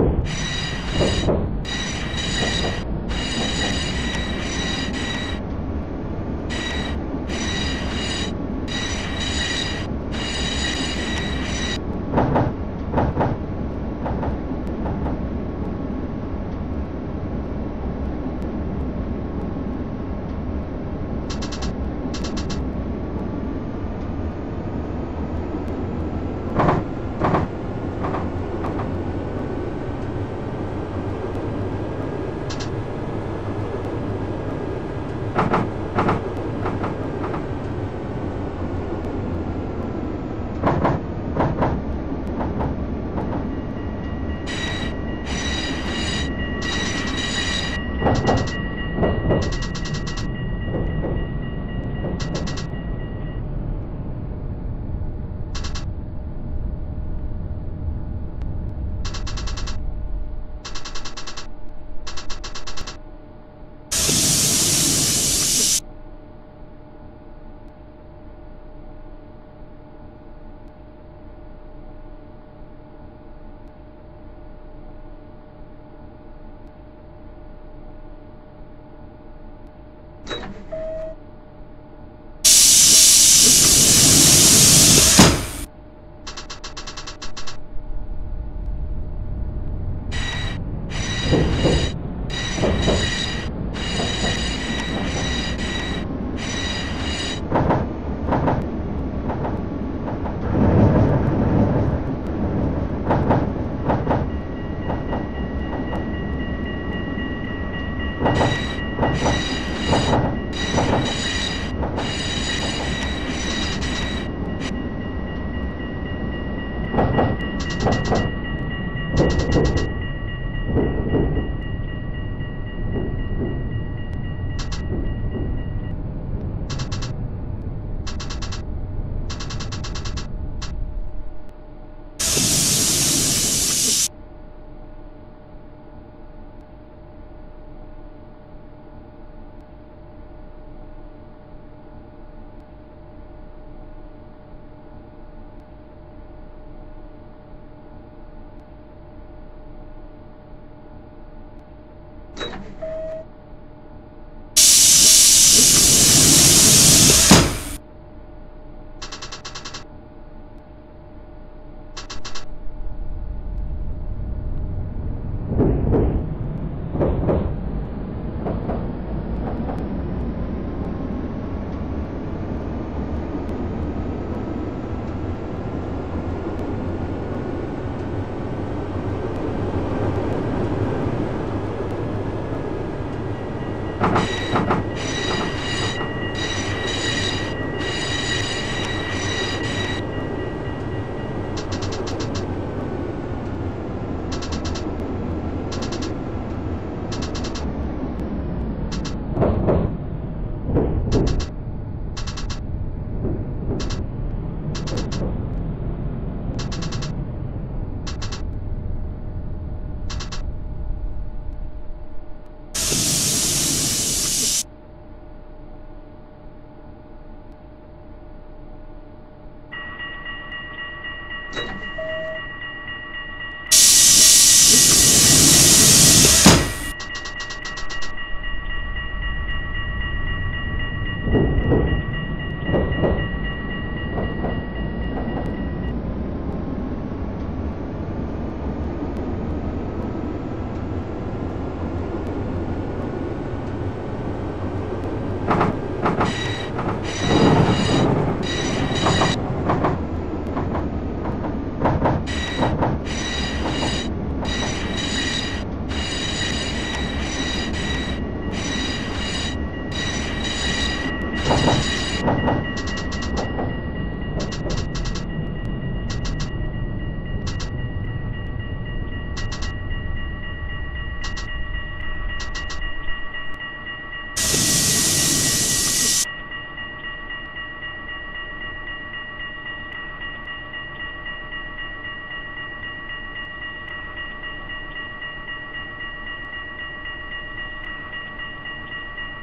you